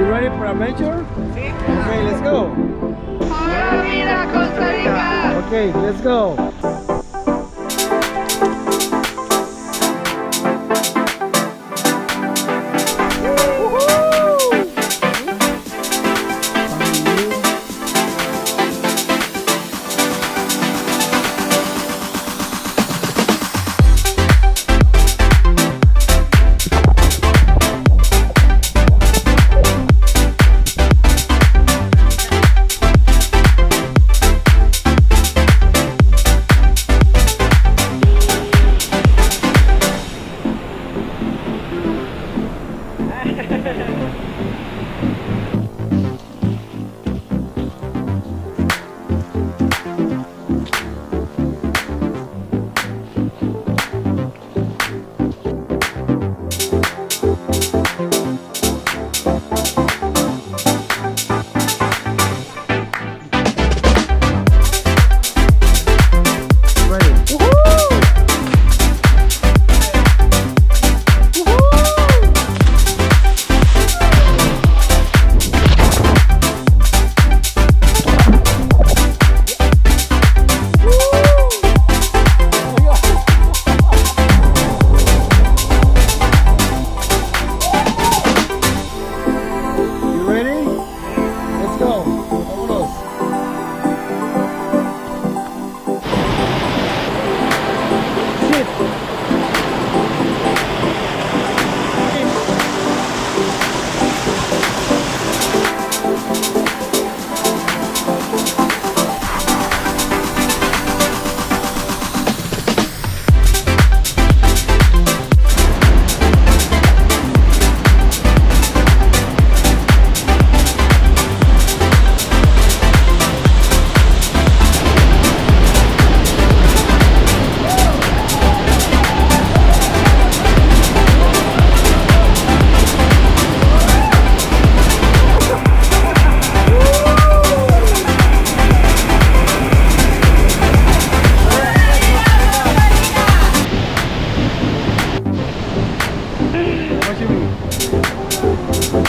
You ready for adventure? Okay, let's go. Costa Rica! Okay, let's go.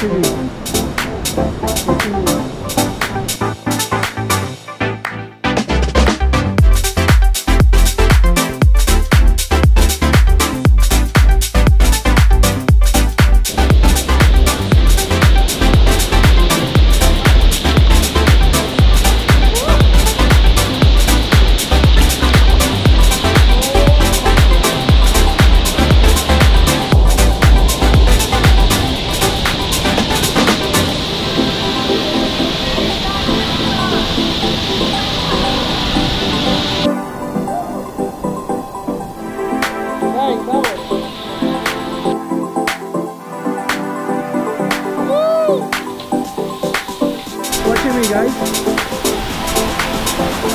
What you Thank you.